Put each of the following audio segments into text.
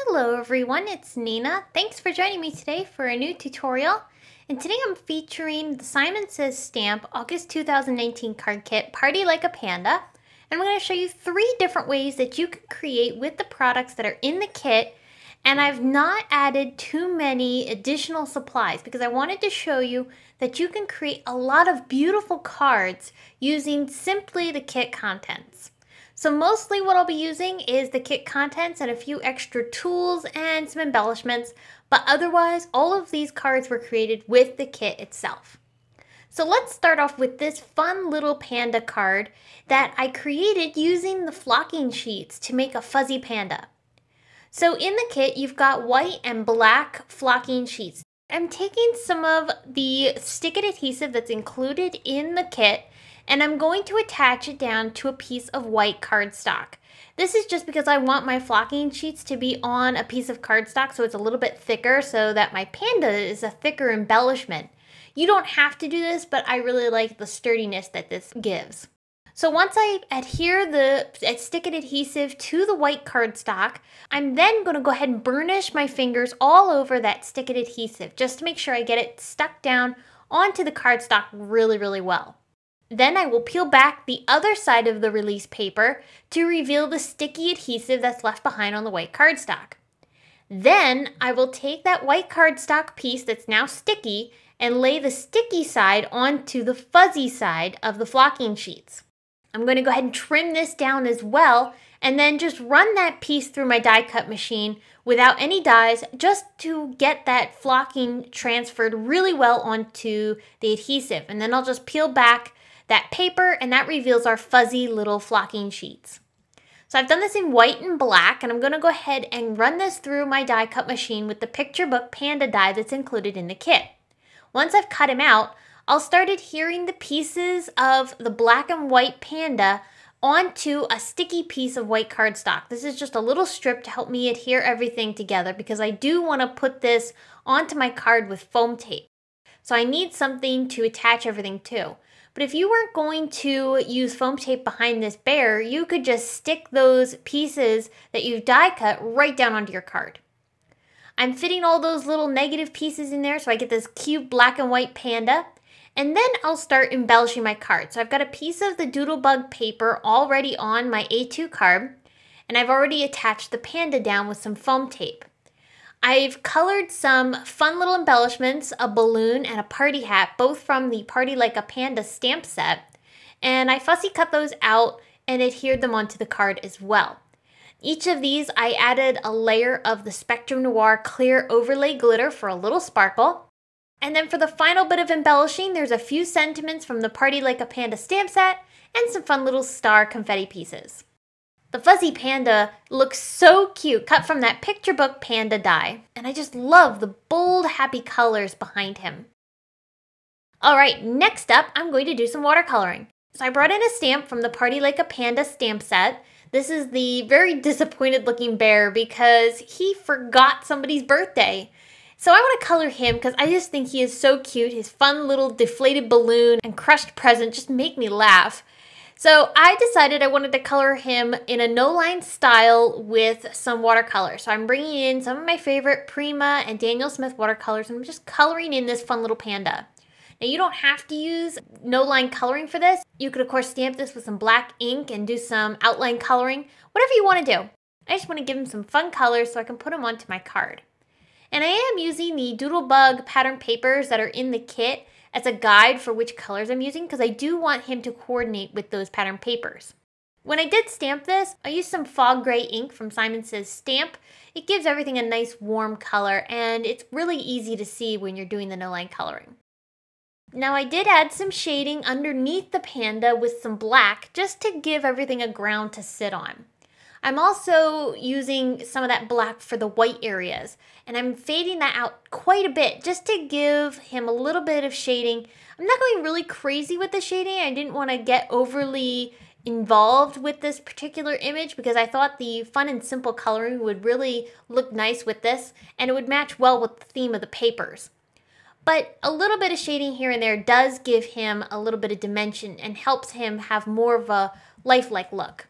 Hello everyone, it's Nina. Thanks for joining me today for a new tutorial. And today I'm featuring the Simon Says Stamp August 2019 card kit, Party Like a Panda. And I'm going to show you three different ways that you can create with the products that are in the kit. And I've not added too many additional supplies because I wanted to show you that you can create a lot of beautiful cards using simply the kit contents. So mostly what I'll be using is the kit contents and a few extra tools and some embellishments, but otherwise all of these cards were created with the kit itself. So let's start off with this fun little panda card that I created using the flocking sheets to make a fuzzy panda. So in the kit, you've got white and black flocking sheets. I'm taking some of the stick-it adhesive that's included in the kit and I'm going to attach it down to a piece of white cardstock. This is just because I want my flocking sheets to be on a piece of cardstock so it's a little bit thicker so that my panda is a thicker embellishment. You don't have to do this, but I really like the sturdiness that this gives. So once I adhere the stick-it adhesive to the white cardstock, I'm then going to go ahead and burnish my fingers all over that stick-it adhesive just to make sure I get it stuck down onto the cardstock really, really well. Then I will peel back the other side of the release paper to reveal the sticky adhesive that's left behind on the white cardstock. Then I will take that white cardstock piece that's now sticky and lay the sticky side onto the fuzzy side of the flocking sheets. I'm going to go ahead and trim this down as well and then just run that piece through my die cut machine without any dies just to get that flocking transferred really well onto the adhesive. And then I'll just peel back that paper, and that reveals our fuzzy little flocking sheets. So I've done this in white and black, and I'm going to go ahead and run this through my die cut machine with the picture book panda die that's included in the kit. Once I've cut him out, I'll start adhering the pieces of the black and white panda onto a sticky piece of white cardstock. This is just a little strip to help me adhere everything together because I do want to put this onto my card with foam tape. So I need something to attach everything to. But if you weren't going to use foam tape behind this bear, you could just stick those pieces that you've die cut right down onto your card. I'm fitting all those little negative pieces in there so I get this cute black and white panda. And then I'll start embellishing my card. So I've got a piece of the Doodlebug paper already on my A2 card. And I've already attached the panda down with some foam tape. I've colored some fun little embellishments, a balloon and a party hat, both from the Party Like a Panda stamp set. And I fussy cut those out and adhered them onto the card as well. Each of these, I added a layer of the Spectrum Noir clear overlay glitter for a little sparkle. And then for the final bit of embellishing, there's a few sentiments from the Party Like a Panda stamp set and some fun little star confetti pieces. The fuzzy panda looks so cute, cut from that picture book panda die. And I just love the bold, happy colors behind him. Alright, next up, I'm going to do some watercoloring. So I brought in a stamp from the Party Like a Panda stamp set. This is the very disappointed looking bear because he forgot somebody's birthday. So I want to color him because I just think he is so cute. His fun little deflated balloon and crushed present just make me laugh. So I decided I wanted to color him in a no-line style with some watercolor. So I'm bringing in some of my favorite Prima and Daniel Smith watercolors and I'm just coloring in this fun little panda. Now you don't have to use no-line coloring for this. You could of course stamp this with some black ink and do some outline coloring, whatever you want to do. I just want to give him some fun colors so I can put them onto my card. And I am using the Doodlebug pattern papers that are in the kit as a guide for which colors I'm using because I do want him to coordinate with those pattern papers. When I did stamp this, I used some fog gray ink from Simon Says Stamp. It gives everything a nice warm color and it's really easy to see when you're doing the no-line coloring. Now I did add some shading underneath the panda with some black just to give everything a ground to sit on. I'm also using some of that black for the white areas and I'm fading that out quite a bit just to give him a little bit of shading. I'm not going really crazy with the shading. I didn't want to get overly involved with this particular image because I thought the fun and simple coloring would really look nice with this and it would match well with the theme of the papers. But a little bit of shading here and there does give him a little bit of dimension and helps him have more of a lifelike look.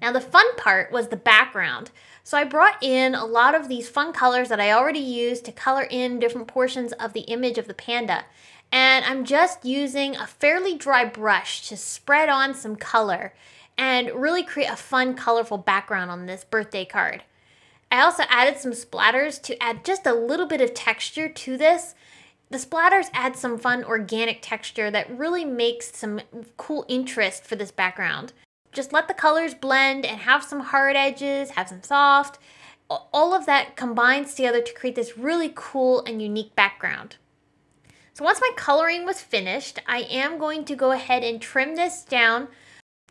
Now the fun part was the background. So I brought in a lot of these fun colors that I already used to color in different portions of the image of the panda. And I'm just using a fairly dry brush to spread on some color and really create a fun, colorful background on this birthday card. I also added some splatters to add just a little bit of texture to this. The splatters add some fun organic texture that really makes some cool interest for this background. Just let the colors blend and have some hard edges, have some soft. All of that combines together to create this really cool and unique background. So once my coloring was finished, I am going to go ahead and trim this down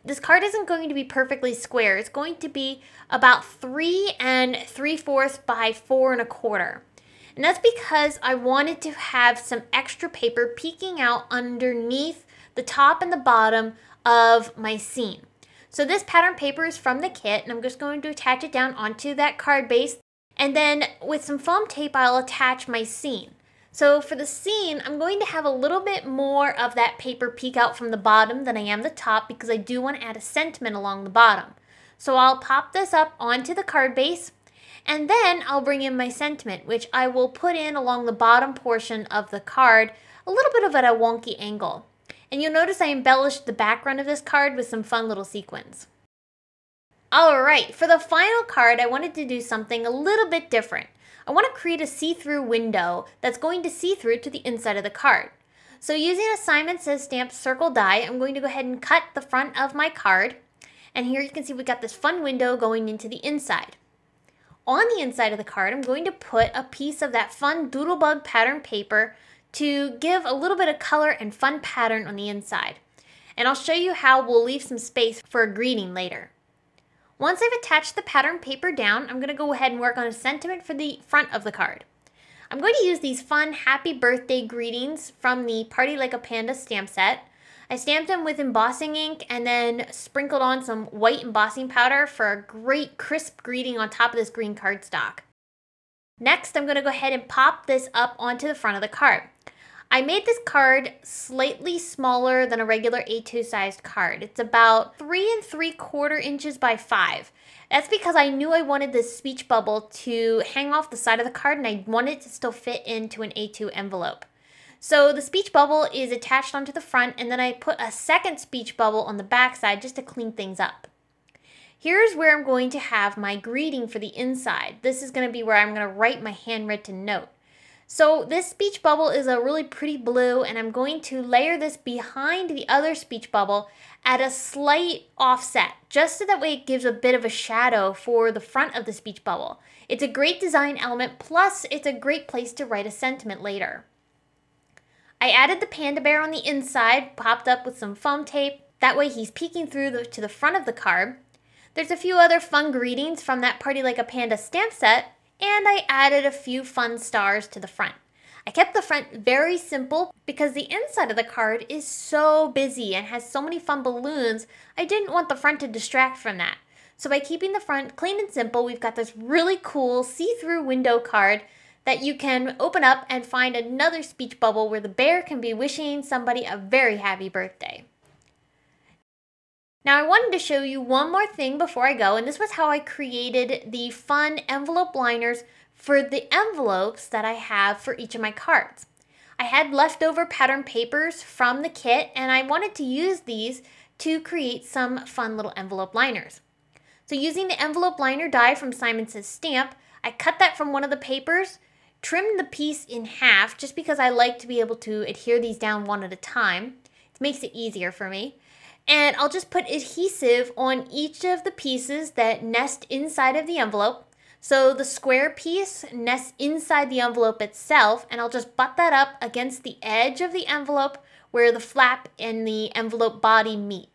this card isn't going to be perfectly square. It's going to be about three and three fourths by four and a quarter. And that's because I wanted to have some extra paper peeking out underneath the top and the bottom of my scene. So this pattern paper is from the kit and I'm just going to attach it down onto that card base. And then with some foam tape, I'll attach my scene. So for the scene, I'm going to have a little bit more of that paper peek out from the bottom than I am the top because I do want to add a sentiment along the bottom. So I'll pop this up onto the card base and then I'll bring in my sentiment, which I will put in along the bottom portion of the card, a little bit of at a wonky angle. And you'll notice I embellished the background of this card with some fun little sequins. Alright, for the final card, I wanted to do something a little bit different. I want to create a see-through window that's going to see through to the inside of the card. So using a Simon Says Stamp circle die, I'm going to go ahead and cut the front of my card. And here you can see we got this fun window going into the inside. On the inside of the card, I'm going to put a piece of that fun Doodlebug pattern paper to give a little bit of color and fun pattern on the inside. And I'll show you how we'll leave some space for a greeting later. Once I've attached the pattern paper down, I'm going to go ahead and work on a sentiment for the front of the card. I'm going to use these fun happy birthday greetings from the Party Like a Panda stamp set. I stamped them with embossing ink and then sprinkled on some white embossing powder for a great crisp greeting on top of this green cardstock. Next, I'm going to go ahead and pop this up onto the front of the card. I made this card slightly smaller than a regular A2 sized card. It's about three and three quarter inches by five. That's because I knew I wanted this speech bubble to hang off the side of the card and I wanted it to still fit into an A2 envelope. So the speech bubble is attached onto the front and then I put a second speech bubble on the back side just to clean things up. Here's where I'm going to have my greeting for the inside. This is going to be where I'm going to write my handwritten note. So this speech bubble is a really pretty blue and I'm going to layer this behind the other speech bubble at a slight offset, just so that way it gives a bit of a shadow for the front of the speech bubble. It's a great design element, plus it's a great place to write a sentiment later. I added the panda bear on the inside, popped up with some foam tape. That way he's peeking through the, to the front of the card. There's a few other fun greetings from that Party Like a Panda stamp set, and I added a few fun stars to the front. I kept the front very simple because the inside of the card is so busy and has so many fun balloons, I didn't want the front to distract from that. So by keeping the front clean and simple, we've got this really cool see-through window card that you can open up and find another speech bubble where the bear can be wishing somebody a very happy birthday. Now I wanted to show you one more thing before I go, and this was how I created the fun envelope liners for the envelopes that I have for each of my cards. I had leftover pattern papers from the kit, and I wanted to use these to create some fun little envelope liners. So using the envelope liner die from Simon Says Stamp, I cut that from one of the papers, trimmed the piece in half just because I like to be able to adhere these down one at a time. It makes it easier for me. And I'll just put adhesive on each of the pieces that nest inside of the envelope. So the square piece nests inside the envelope itself, and I'll just butt that up against the edge of the envelope where the flap and the envelope body meet.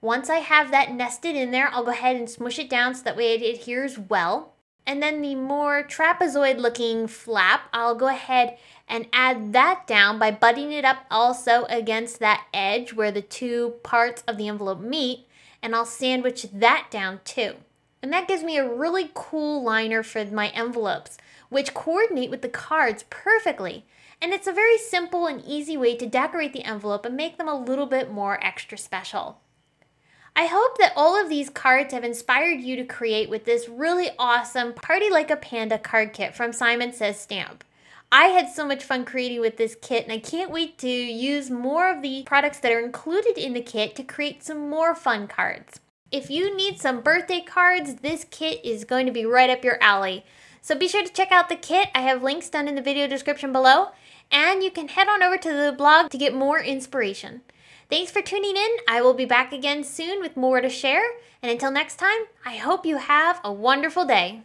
Once I have that nested in there, I'll go ahead and smush it down so that way it adheres well. And then the more trapezoid looking flap, I'll go ahead and add that down by butting it up also against that edge where the two parts of the envelope meet. And I'll sandwich that down too. And that gives me a really cool liner for my envelopes, which coordinate with the cards perfectly. And it's a very simple and easy way to decorate the envelope and make them a little bit more extra special. I hope that all of these cards have inspired you to create with this really awesome Party Like a Panda card kit from Simon Says Stamp. I had so much fun creating with this kit and I can't wait to use more of the products that are included in the kit to create some more fun cards. If you need some birthday cards, this kit is going to be right up your alley. So be sure to check out the kit. I have links down in the video description below. And you can head on over to the blog to get more inspiration. Thanks for tuning in. I will be back again soon with more to share. And until next time, I hope you have a wonderful day.